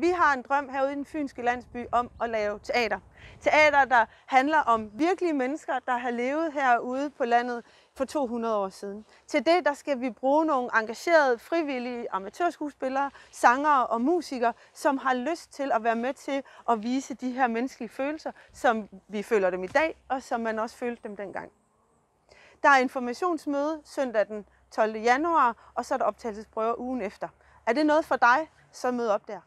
Vi har en drøm herude i den fynske landsby om at lave teater. Teater, der handler om virkelige mennesker, der har levet herude på landet for 200 år siden. Til det der skal vi bruge nogle engagerede, frivillige amatørskuespillere, sangere og musikere, som har lyst til at være med til at vise de her menneskelige følelser, som vi føler dem i dag, og som man også følte dem dengang. Der er informationsmøde søndag den 12. januar, og så er der optagelsesprøver ugen efter. Er det noget for dig, så mød op der.